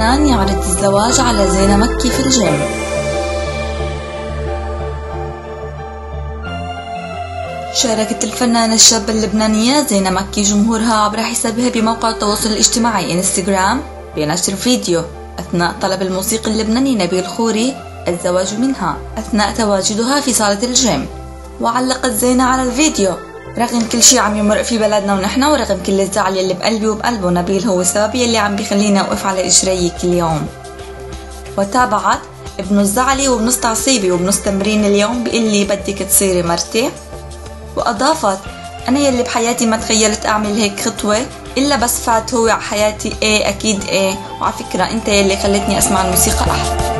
الفنان يعرض الزواج على زينة مكي في الجيم شاركت الفنانة الشابة اللبنانية زينة مكي جمهورها عبر حسابها بموقع التواصل الاجتماعي انستغرام بنشر فيديو أثناء طلب الموسيقي اللبناني نبيل خوري الزواج منها أثناء تواجدها في صالة الجيم. وعلقت زينة على الفيديو. رغم كل شي عم يمرق في بلدنا ونحن ورغم كل الزعل يلي بقلبي وبقلبه نبيل هو السبب يلي عم بيخليني أوقف على إجري كل يوم. وتابعت بنص زعلي وبنص تعصيبي وبنص تمرين اليوم بيقول لي بدك تصيري مرتي. وأضافت أنا يلي بحياتي ما تخيلت أعمل هيك خطوة إلا بس فات هو على حياتي إيه أكيد إيه وعلى فكرة أنت يلي خلتني أسمع الموسيقى أحلى.